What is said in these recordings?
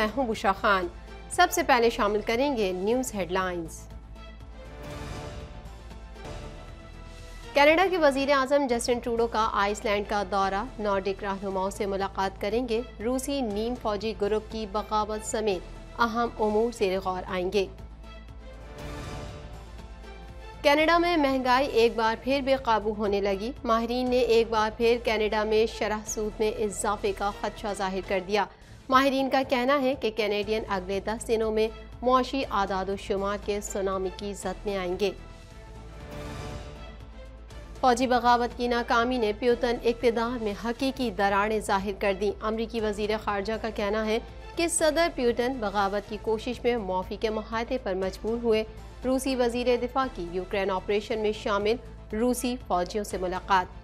मैं हूँ बुशा खान। सबसे पहले शामिल करेंगे न्यूज़ हेडलाइंस। कनाडा के वज़ीर अजम जस्टिन ट्रूडो का आइसलैंड का दौरा। नॉर्डिक रहनुमाओं से मुलाकात करेंगे रूसी नीम फौजी ग्रुप की बगावत समेत अहम उमूर से गौर आएँगे। कनाडा में महँगाई एक बार फिर बेकाबू होने लगी। माहरीन ने एक बार फिर कनाडा में शरह सूद में इजाफे का खदशा ज़ाहिर कर दिया। माहरीन का कहना है कि कैनेडियन अगले दस दिनों में मुशी आदाद शुमार के सुनामी की जद में आएँगे। फौजी बगावत की नाकामी ने प्यूतन इकतदार में हकीकी दरारें ज़ाहिर कर दी। अमरीकी वज़ीर खारजा का कहना है कि सदर प्यूटन बगावत की कोशिश में माफ़ी के माहदे पर मजबूर हुए। रूसी वज़ीर दिफा की यूक्रेन ऑपरेशन में शामिल रूसी फौजियों से मुलाकात।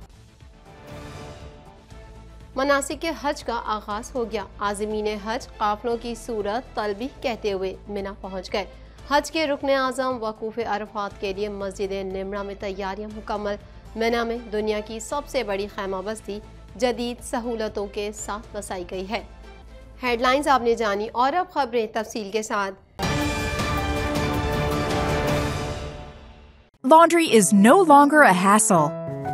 मनासिक के हज का आगाज़ हो गया। आजमीन हज काफलों की सूरत तलबी कहते हुए मिना पहुँच गए। हज के रुकन आज़म वकूफ़ अरफात के लिए मस्जिद निमरा में तैयारियाँ मुकम्मल। मिना में दुनिया की सबसे बड़ी खैमा बस्ती जदीद सहूलतों के साथ बसाई गई है। हेडलाइंस आपने जानी और अब खबरें तफसील के साथ। Laundry is no longer a hassle.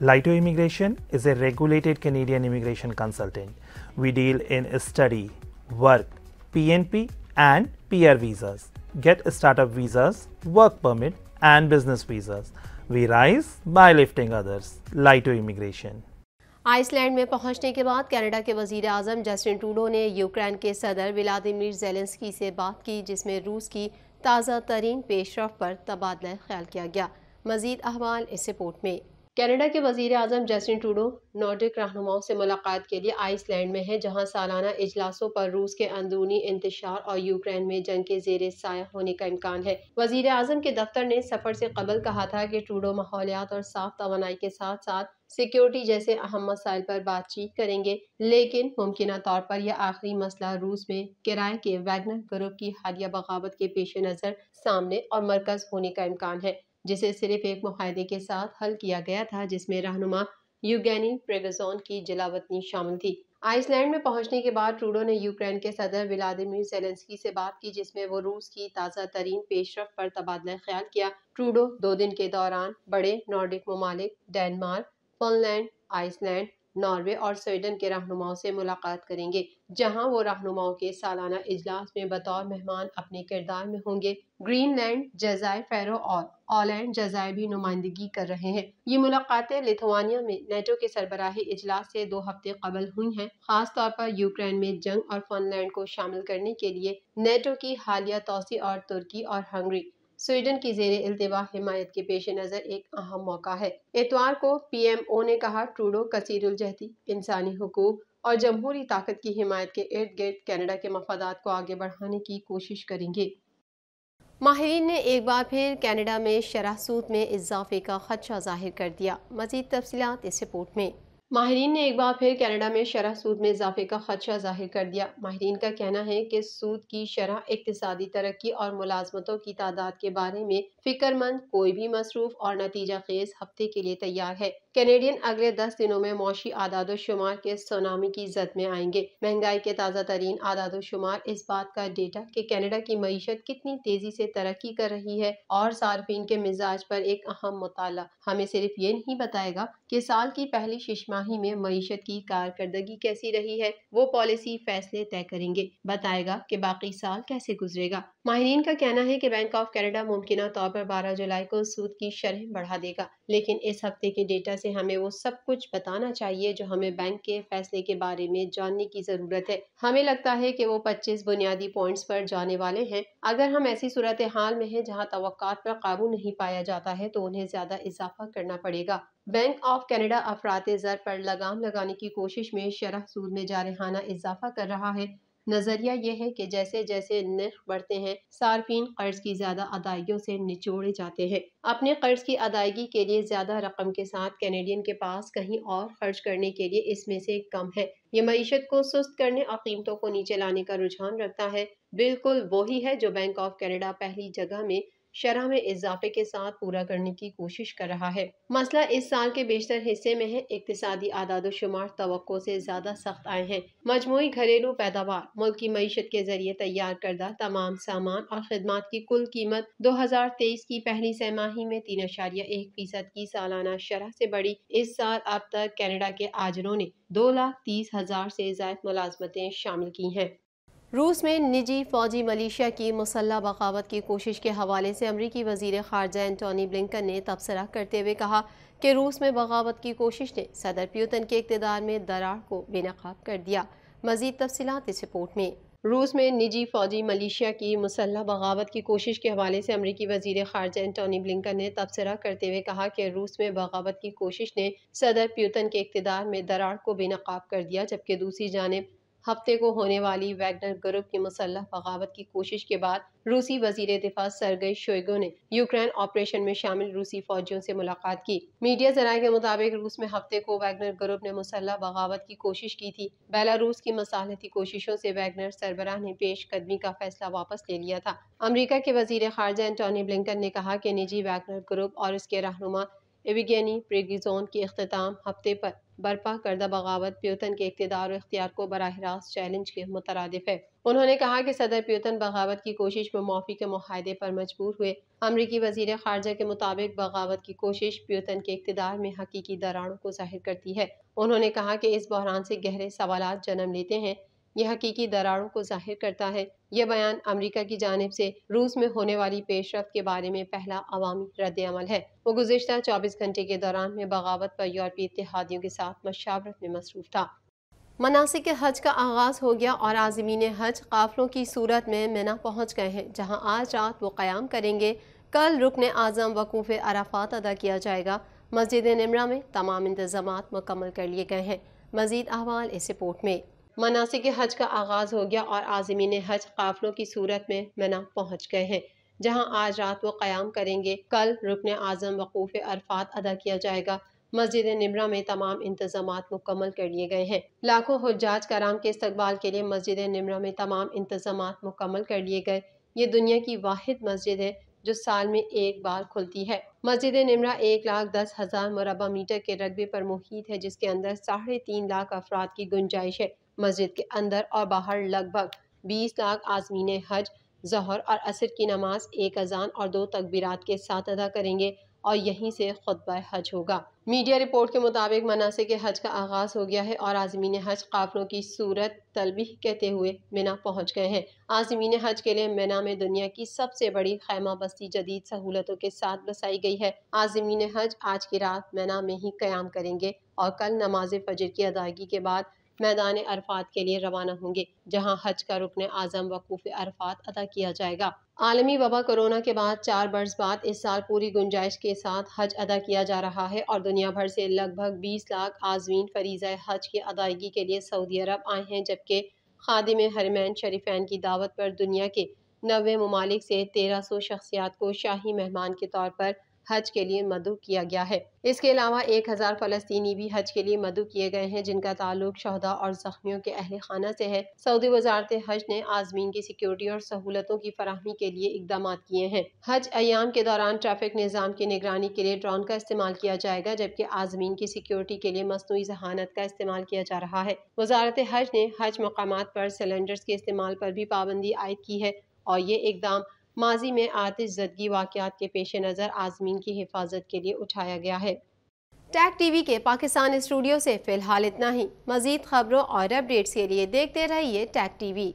Lito Immigration is a regulated Canadian immigration consultant. We deal in study, work, PNP, and PR visas. Get startup visas, work permit, and business visas. We rise by lifting others. Lito Immigration. Iceland में पहुँचने के बाद Canada के वज़ीर अजम Justin Trudeau ने Ukraine के सदर व्लादिमिर जेलेंस्की से बात की जिसमें रूस की ताज़ा तरीन पेशरफ पर तबादला ख्याल किया गया मजीद अहवाल इस रिपोर्ट में कनाडा के वज़ीर अजम जस्टिन ट्रूडो नॉर्डिक रहनुमाओं से मुलाकात के लिए आइसलैंड में है, जहाँ सालाना इजलासों पर रूस के अंदरूनी इंतशार और यूक्रेन में जंग के जेर साया होने का इम्कान है। वज़ीर अजम के दफ्तर ने सफ़र से कबल कहा था कि ट्रूडो माहौलियात और साफ़ तोानाई के साथ साथ सिक्योरिटी जैसे अहम मसाइल पर बातचीत करेंगे, लेकिन मुमकिन तौर पर यह आखिरी मसला रूस में किराए के वैगनर ग्रुप की हालिया बगावत के पेश नज़र सामने और मरकज होने का इम्कान है। जिसे सिर्फ़ एक माहदे के साथ हल किया गया था, जिसमें रहनुमा यूगैनी प्रेगजोन की जलावतनी शामिल थी। आइसलैंड में पहुँचने के बाद ट्रूडो ने यूक्रेन के सदर व्लादिमिर जेलेंस्की से बात की, जिसमें वो रूस की ताज़ा तरीन पेशरफ पर तबादला ख्याल किया। ट्रूडो दो दिन के दौरान बड़े नॉर्डिक ममालिक, डेनमार्क, फिनलैंड, आइसलैंड नॉर्वे और स्वीडन के रहनुमाओं से मुलाकात करेंगे, जहाँ वो रहनुमाओं के सालाना इजलास में बतौर मेहमान अपने किरदार में होंगे। ग्रीनलैंड जजाय फेरो और ऑलैंड जजाय भी नुमाइंदगी कर रहे हैं। ये मुलाकातें लिथुआनिया में नेटो के सरबराही इजलास से दो हफ़्ते कबल हुई हैं खास तौर पर यूक्रेन में जंग और फिनलैंड को शामिल करने के लिए। नेटो की हालिया तोसी और तुर्की और हंगरी स्वीडन की जेर अल्तवा हिमायत के पेश नज़र एक अहम मौका है। एतवार को पी एम ओ ने कहा, ट्रूडो कसीरुलजहती इंसानी हकूक और जमहूरी ताकत की हिमायत के इर्द गिर्द कैनेडा के मफादात को आगे बढ़ाने की कोशिश करेंगे। माहरीन ने एक बार फिर कनाडा में शराह सूद में इजाफे का खदशा ज़ाहिर कर दिया। मजीद तफसीत इस रिपोर्ट में। माहरीन ने एक बार फिर कनाडा में शरह सूद में इजाफे का खदशा ज़ाहिर कर दिया। माहरीन का कहना है कि सूद की शरह इकतदी तरक्की और मुलाजमतों की तादाद के बारे में फिक्रमंद, कोई भी मसरूफ और नतीजा खेज हफ़्ते के लिए तैयार है। कैनेडियन अगले दस दिनों में मौशी आदाद शुमार के सोनामी की जद में आएँगे। महँगाई के ताज़ा तरीन आदाद शुमार इस बात का डेटा कि कनाडा की मीशत कितनी तेज़ी से तरक्की कर रही है और सार्फिन के मिजाज पर एक अहम मुताला। हमें सिर्फ़ ये नहीं बताएगा कि साल की पहली शिशमा माही में मीशत की कारकर्दगी कैसी रही है? वो पॉलिसी फैसले तय करेंगे। बताएगा कि बाकी साल कैसे गुजरेगा। माहरीन का कहना है कि बैंक ऑफ़ कनाडा मुमकिन तौर पर 12 जुलाई को सूद की शरह बढ़ा देगा। लेकिन इस हफ़्ते के डेटा से हमें वो सब कुछ बताना चाहिए जो हमें बैंक के फैसले के बारे में जानने की ज़रूरत है। हमें लगता है कि वो 25 बुनियादी पॉइंट्स पर जाने वाले हैं। अगर हम ऐसी सूरत हाल में हैं जहाँ तो पर काबू नहीं पाया जाता है तो उन्हें ज़्यादा इजाफा करना पड़ेगा। बैंक ऑफ़ कनाडा अफरात जर पर लगाम लगाने की कोशिश में शरह सूद में जारहाना इजाफा कर रहा है। नज़रिया ये है कि जैसे जैसे नर्ख बढ़ते हैं, सार्फिन कर्ज की ज़्यादा अदायगियों से निचोड़े जाते हैं। अपने कर्ज की अदायगी के लिए ज़्यादा रकम के साथ कैनेडियन के पास कहीं और खर्च करने के लिए इसमें से कम है। ये मीशत को सुस्त करने और कीमतों को नीचे लाने का रुझान रखता है। बिल्कुल वही है जो बैंक ऑफ़ कनाडा पहली जगह में शरह में इजाफे के साथ पूरा करने की कोशिश कर रहा है। मसला इस साल के बेशतर हिस्से में है। इकतदी आदाद शुमार तो ज़्यादा सख्त आए हैं। मजमू घरेलू पैदावार, मुल्क की मीशत के ज़रिए तैयार करदा तमाम सामान और खदमात की कुल कीमत दो हज़ार तेईस की पहली सहमाही में तीन अशारिया एक फ़ीसद की सालाना शरह से बढ़ी। इस साल अब तक कैनेडा के आजरों ने दो लाख तीस हज़ार से जायद मुलाजमतें शामिल की हैं। रूस में निजी फौजी मलेशिया की मुसल्ह बगावत की कोशिश के हवाले से अमरीकी वज़ीर खारजा एंटोनी ब्लिंकन ने तबसरा करते हुए कहा कि रूस में बगावत की कोशिश ने सदर प्यूतन के इकतदार में दरार को बेनकाब कर दिया। मजीद तफसीत इस रिपोर्ट में। रूस में निजी फौजी मलेशिया की मुसल्ह बगावत की कोशिश के हवाले से अमरीकी वज़ीर खारजा एंटोनी ब्लिंकन ने तबसरा करते हुए कहा कि रूस में बगावत की कोशिश ने सदर प्यूतन के इकतदार में दरार को बेनकाब कर दिया, जबकि दूसरी जानब हफ़्ते को होने वाली वैगनर ग्रुप की मुसल्ह बगावत की कोशिश के बाद रूसी वज़ीर दिफा सरगई शोगो ने यूक्रेन ऑपरेशन में शामिल रूसी फौजियों से मुलाकात की। मीडिया जराये के मुताबिक रूस में हफ़्ते को वैगनर ग्रुप ने मुसलह बगावत की कोशिश की थी। बेलारूस की मसालती कोशिशों से वैगनर सरबराह ने पेश कदमी का फैसला वापस ले लिया था। अमरीका के वज़ीर खारजा एंटोनी ब्लिंकन ने कहा कि निजी वैगनर ग्रुप और इसके रहनुमा एविगेनी प्रेगिजोन के अख्ताम हफ़्ते पर बर्पा करदा बगावत प्यूतन के इकतदार और इख्तियार को बरह रास्त चैलेंज के मुतरद है उन्होंने कहा कि सदर प्योतन बगावत की कोशिश में माफ़ी के माहे पर मजबूर हुए अमरीकी वज़ीर खारजा के मुताबिक बगावत की कोशिश प्योतन के इकतदार में हकीकी दरारों को ज़ाहिर करती है उन्होंने कहा कि इस बहरान से गहरे सवाल जन्म लेते हैं यह हकीकी दरारों को ज़ाहिर करता है। यह बयान अमरीका की जानब से रूस में होने वाली पेशरफ के बारे में पहला अवामी रद्द अमल है। वो गुजशत चौबीस घंटे के दौरान में बगावत पर यूरोपीय इतिहादियों के साथ मशावरत में मसरूफ था। मनासिक हज का आगाज़ हो गया और आज़मीन हज काफलों की सूरत में मिना पहुँच गए हैं, जहाँ आज रात वो क़्याम करेंगे। कल रुकन आज़म वकूफ़ अराफात अदा किया जाएगा। मस्जिद निमरा में तमाम इंतज़ाम मुकम्मल कर लिए गए हैं। मजीद अहवाल इस रिपोर्ट में। मनासिक हज का आगाज़ हो गया और आज़मीन हज काफलों की सूरत में मना पहुँच गए हैं, जहाँ आज रात वो क़्याम करेंगे। कल रुकन आज़म वकूफ़ अरफात अदा किया जाएगा। मस्जिद निमरा में तमाम इंतज़ाम मुकम्मल कर लिए गए हैं। लाखों हजाज कराम के इस्तबाल के लिए मस्जिद निमरा में तमाम इंतज़ाम मुकम्मल कर लिए गए। ये दुनिया की वाद मस्जिद है, जो साल में एक बार खुलती है। मस्जिद निमरा एक लाख दस हज़ार मुरबा मीटर के रकबे पर मुहित है, जिसके अंदर साढ़े तीन लाख अफराद की गुंजाइश है। मस्जिद के अंदर और बाहर लगभग 20 लाख आजमीन हज, जहर और असर की नमाज़, एक अजान और दो तकबीरात के साथ अदा करेंगे और यहीं से खुतब हज होगा। मीडिया रिपोर्ट के मुताबिक मनासे के हज का आगाज़ हो गया है और आजमीन हज काफलों की सूरत तलबी कहते हुए मिना पहुँच गए हैं। आजमीन हज के लिए मिना में दुनिया की सबसे बड़ी खैमा बस्ती जदीद सहूलतों के साथ बसाई गई है। आजमीन हज आज की रात मिना में ही क्याम करेंगे और कल नमाज़ फजर की अदायगी के बाद मैदान अरफात के लिए रवाना होंगे, जहाँ हज का रुकन आज़म वकूफ़ अरफात अदा किया जाएगा। आलमी वबा कोरोना के बाद चार बरस बाद इस साल पूरी गुंजाइश के साथ हज अदा किया जा रहा है और दुनिया भर से लगभग बीस लाख आजमीन फरीज़ा हज की अदायगी के लिए सऊदी अरब आए हैं, जबकि खादिम हरमैन शरीफैन की दावत पर दुनिया के नबे ममालिक से तेरह सौ शख्सियात को शाही मेहमान के तौर पर हज के लिए मदु किया गया है। इसके अलावा एक हज़ार फ़लस्तीनी भी हज के लिए मदु किए गए हैं, जिनका ताल्लुक शहदा और जख्मियों के अहल खाना से है। सऊदी वजारत हज ने आजमीन की सिक्योरिटी और सहूलतों की फराहमी के लिए इकदाम किए हैं। हज अयाम के दौरान ट्रैफ़िक निज़ाम की निगरानी के लिए ड्रोन का इस्तेमाल किया जाएगा, जबकि आजमीन की सिक्योरिटी के लिए मसनू जहानत का इस्तेमाल किया जा रहा है। वजारत हज ने हज मकाम पर सिलेंडर्स के इस्तेमाल पर भी पाबंदी आयद की है और ये इकदाम माजी में आतिश जदगी वाक़ात के पेश नज़र आजमीन की हिफाजत के लिए उठाया गया है। टैग टीवी के पाकिस्तान स्टूडियो से फ़िलहाल इतना ही। मजीद खबरों और अपडेट्स के लिए देखते रहिए टैग टीवी।